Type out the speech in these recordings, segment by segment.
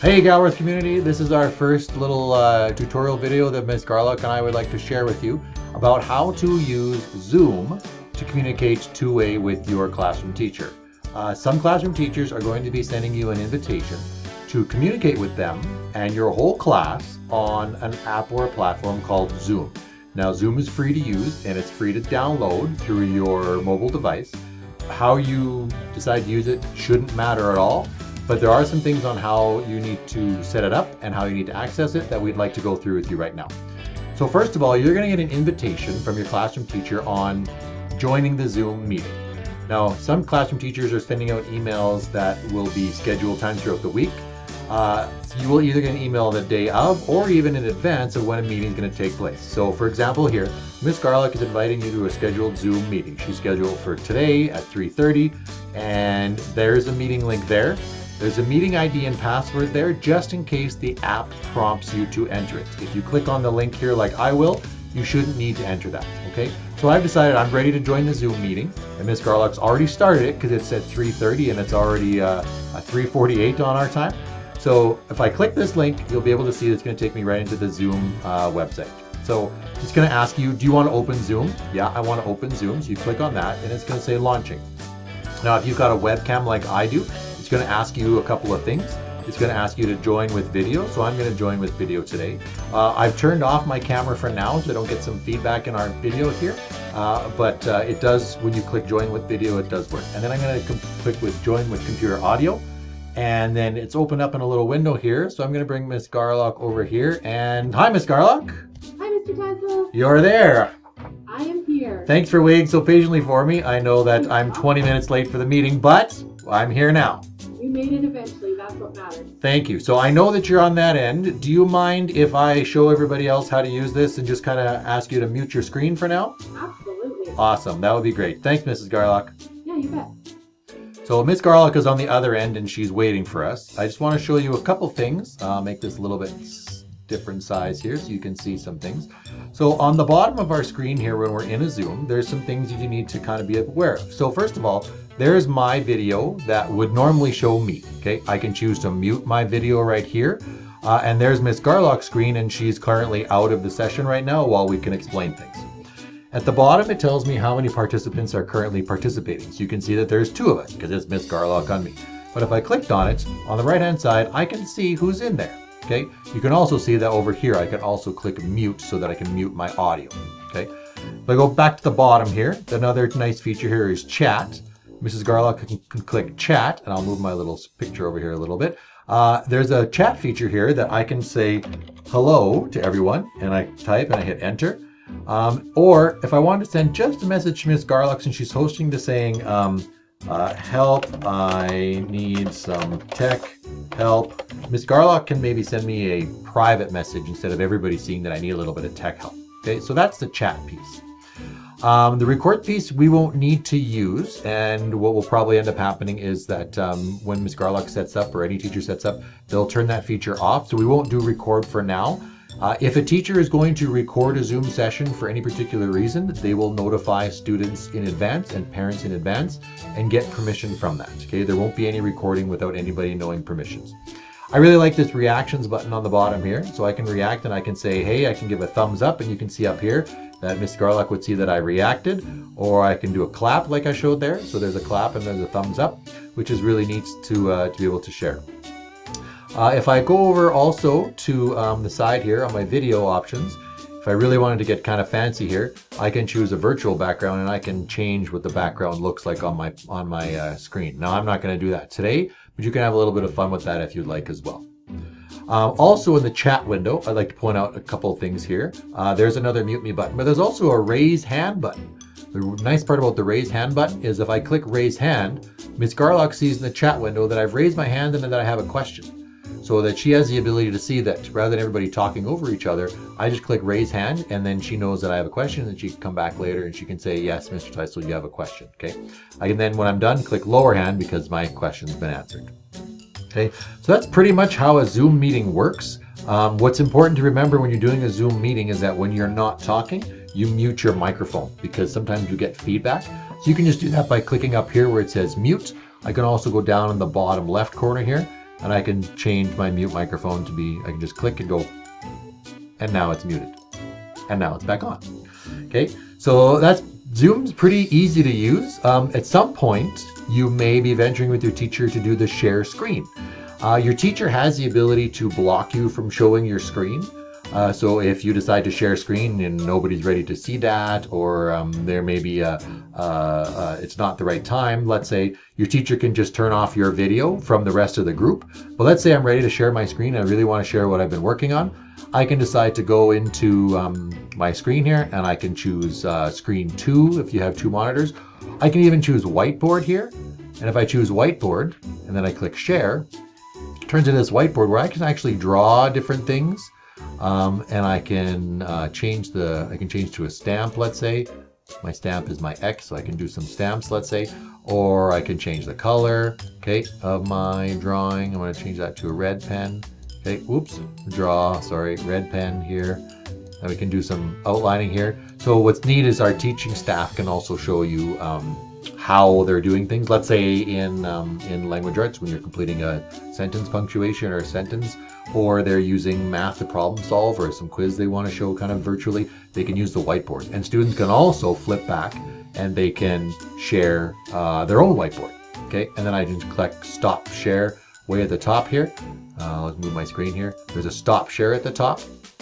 Hey Galbraith community, this is our first little uh, tutorial video that Ms. Garlock and I would like to share with you about how to use Zoom to communicate two-way with your classroom teacher. Uh, some classroom teachers are going to be sending you an invitation to communicate with them and your whole class on an app or a platform called Zoom. Now Zoom is free to use and it's free to download through your mobile device. How you decide to use it shouldn't matter at all. But there are some things on how you need to set it up and how you need to access it that we'd like to go through with you right now. So first of all, you're going to get an invitation from your classroom teacher on joining the Zoom meeting. Now, some classroom teachers are sending out emails that will be scheduled times throughout the week. Uh, so you will either get an email the day of or even in advance of when a meeting is going to take place. So for example here, Miss Garlock is inviting you to a scheduled Zoom meeting. She's scheduled for today at 3.30 and there's a meeting link there. There's a meeting ID and password there just in case the app prompts you to enter it. If you click on the link here like I will, you shouldn't need to enter that, okay? So I've decided I'm ready to join the Zoom meeting, and Ms. Garlock's already started it because it's at 3.30 and it's already uh, 3.48 on our time. So if I click this link, you'll be able to see it's gonna take me right into the Zoom uh, website. So it's gonna ask you, do you wanna open Zoom? Yeah, I wanna open Zoom. So you click on that and it's gonna say launching. Now, if you've got a webcam like I do, it's going to ask you a couple of things. It's going to ask you to join with video, so I'm going to join with video today. Uh, I've turned off my camera for now so I don't get some feedback in our video here, uh, but uh, it does, when you click join with video, it does work. And then I'm going to click with join with computer audio, and then it's opened up in a little window here, so I'm going to bring Miss Garlock over here, and hi Miss Garlock! Hi Mr. Tassel! You're there! I am here. Thanks for waiting so patiently for me. I know that I'm 20 minutes late for the meeting, but I'm here now. Made it eventually. That's what matters. Thank you. So I know that you're on that end. Do you mind if I show everybody else how to use this and just kind of ask you to mute your screen for now? Absolutely. Awesome. That would be great. Thanks, Mrs. Garlock. Yeah, you bet. So Miss Garlock is on the other end and she's waiting for us. I just want to show you a couple things. I'll make this a little bit different size here so you can see some things. So on the bottom of our screen here when we're in a Zoom, there's some things you need to kind of be aware of. So first of all, there's my video that would normally show me. Okay, I can choose to mute my video right here. Uh, and there's Miss Garlock's screen and she's currently out of the session right now while we can explain things. At the bottom, it tells me how many participants are currently participating. So you can see that there's two of us because it's Miss Garlock on me. But if I clicked on it, on the right hand side, I can see who's in there. Okay, you can also see that over here, I can also click mute so that I can mute my audio. Okay, if I go back to the bottom here, another nice feature here is chat. Mrs. Garlock can, can, click chat, and I'll move my little picture over here a little bit. Uh, there's a chat feature here that I can say hello to everyone, and I type and I hit enter. Um, or if I want to send just a message to Miss Garlock since she's hosting to saying, um, uh, help, I need some tech help. Miss Garlock can maybe send me a private message instead of everybody seeing that I need a little bit of tech help. Okay, so that's the chat piece. Um, the record piece we won't need to use, and what will probably end up happening is that um, when Ms. Garlock sets up or any teacher sets up, they'll turn that feature off. So we won't do record for now. Uh, if a teacher is going to record a Zoom session for any particular reason, they will notify students in advance and parents in advance and get permission from that. Okay, there won't be any recording without anybody knowing permissions. I really like this reactions button on the bottom here. So I can react and I can say, hey, I can give a thumbs up and you can see up here that Miss Garlock would see that I reacted, or I can do a clap like I showed there. So there's a clap and there's a thumbs up, which is really neat to, uh, to be able to share. Uh, if I go over also to um, the side here on my video options, if I really wanted to get kind of fancy here, I can choose a virtual background and I can change what the background looks like on my on my uh, screen. Now I'm not going to do that today, but you can have a little bit of fun with that if you'd like as well. Um, also in the chat window, I'd like to point out a couple of things here. Uh, there's another mute me button, but there's also a raise hand button. The nice part about the raise hand button is if I click raise hand, Ms. Garlock sees in the chat window that I've raised my hand and that I have a question. So that she has the ability to see that rather than everybody talking over each other, I just click raise hand and then she knows that I have a question and she can come back later and she can say, yes, Mr. Teisel, you have a question, okay? I can then, when I'm done, click lower hand because my question's been answered. Okay, so that's pretty much how a Zoom meeting works. Um, what's important to remember when you're doing a Zoom meeting is that when you're not talking, you mute your microphone because sometimes you get feedback. So you can just do that by clicking up here where it says mute. I can also go down in the bottom left corner here and I can change my mute microphone to be, I can just click and go, and now it's muted. And now it's back on. Okay, so that's Zoom's pretty easy to use. Um, at some point, you may be venturing with your teacher to do the share screen. Uh, your teacher has the ability to block you from showing your screen. Uh, so if you decide to share screen and nobody's ready to see that, or um, there may be a, it's not the right time, let's say your teacher can just turn off your video from the rest of the group. But let's say I'm ready to share my screen. I really want to share what I've been working on. I can decide to go into um, my screen here and I can choose uh, screen two if you have two monitors. I can even choose whiteboard here. And if I choose whiteboard and then I click share, it turns into this whiteboard where I can actually draw different things. Um, and I can uh, change the, I can change to a stamp, let's say. My stamp is my X, so I can do some stamps, let's say. Or I can change the color, okay, of my drawing. I'm gonna change that to a red pen. Okay, oops, draw, sorry, red pen here. And we can do some outlining here. So what's neat is our teaching staff can also show you um, how they're doing things. Let's say in um, in language arts, when you're completing a sentence punctuation or a sentence, or they're using math to problem solve or some quiz they want to show kind of virtually, they can use the whiteboard. And students can also flip back and they can share uh, their own whiteboard. Okay, and then I just click stop share way at the top here. Uh, let's move my screen here. There's a stop share at the top.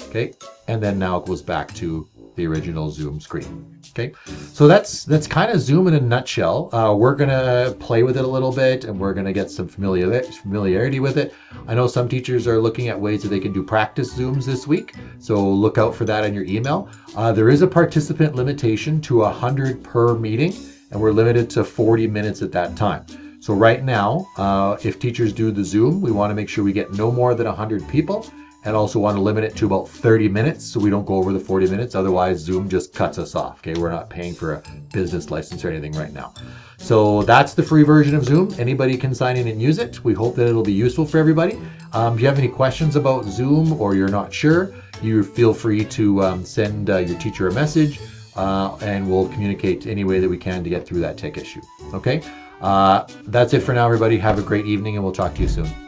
Okay, and then now it goes back to the original Zoom screen. Okay, so that's that's kind of Zoom in a nutshell. Uh, we're gonna play with it a little bit, and we're gonna get some familiar, familiarity with it. I know some teachers are looking at ways that they can do practice Zooms this week, so look out for that in your email. Uh, there is a participant limitation to a 100 per meeting, and we're limited to 40 minutes at that time. So right now, uh, if teachers do the Zoom, we want to make sure we get no more than 100 people and also want to limit it to about 30 minutes so we don't go over the 40 minutes. Otherwise, Zoom just cuts us off. Okay, we're not paying for a business license or anything right now. So that's the free version of Zoom. Anybody can sign in and use it. We hope that it'll be useful for everybody. Um, if you have any questions about Zoom or you're not sure, you feel free to um, send uh, your teacher a message uh, and we'll communicate any way that we can to get through that tech issue. Okay, uh, that's it for now, everybody. Have a great evening and we'll talk to you soon.